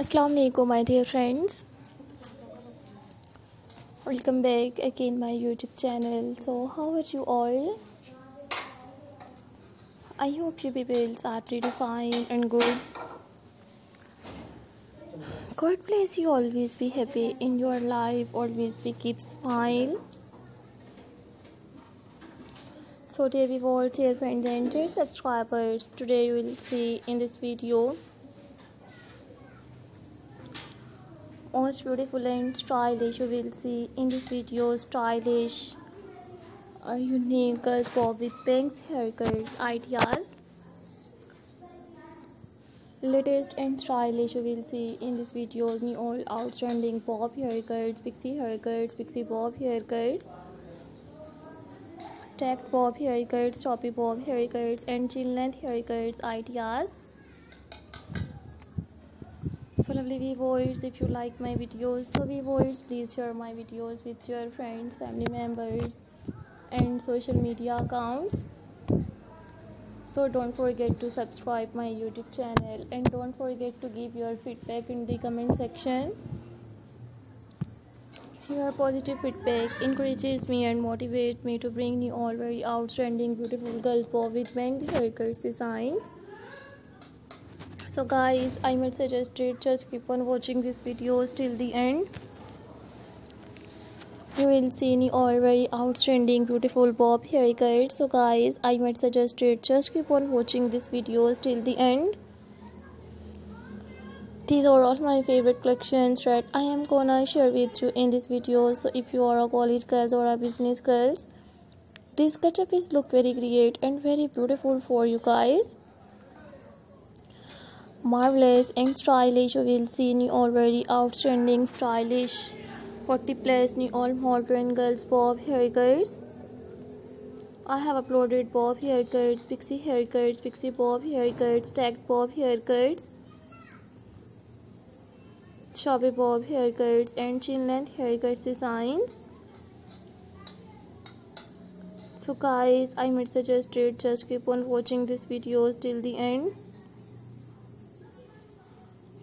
Assalamu alaikum my dear friends. Welcome back again my youtube channel. So how are you all? I hope you people are pretty fine and good. God bless you. Always be happy in your life. Always be keep smile. So dear viewers dear friends and dear subscribers today you will see in this video most beautiful and stylish. You will see in this video stylish uh, unique girls bob with bangs haircuts ideas. Latest and stylish you will see in this video me all outstanding bob haircuts pixie haircuts pixie bob haircuts stacked bob haircuts choppy bob haircuts and chin length haircuts ideas so lovely viewers if you like my videos. So viewers please share my videos with your friends family members and social media accounts. So don't forget to subscribe my youtube channel and don't forget to give your feedback in the comment section. Your positive feedback encourages me and motivates me to bring you all very outstanding beautiful girls with bang haircuts designs so guys i might suggest it just keep on watching these videos till the end. You will see any all very outstanding beautiful bob haircut so guys i might suggest it just keep on watching these videos till the end. These are all my favorite collections that i am gonna share with you in this video. So if you are a college girls or a business girls this ketchup is look very great and very beautiful for you guys marvelous and stylish. You will see new already outstanding stylish 40 plus new all modern girls bob haircuts I have uploaded bob haircuts, pixie haircuts, pixie bob haircuts, stacked bob haircuts, choppy bob haircuts and chin length haircuts designs. So guys, I might suggest it just keep on watching these videos till the end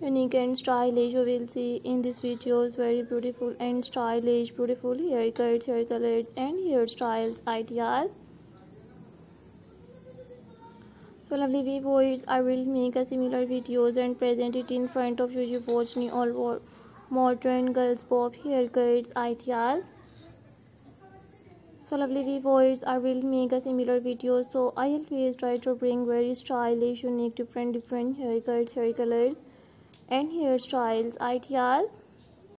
unique and stylish you will see in this videos very beautiful and stylish beautiful haircuts hair colors and hairstyles ideas. So lovely viewers i will make a similar videos and present it in front of you. You watch me all modern girls bob haircuts ideas. So lovely viewers i will make a similar video. So i always try to bring very stylish unique different different haircuts hair colors and hairstyles ideas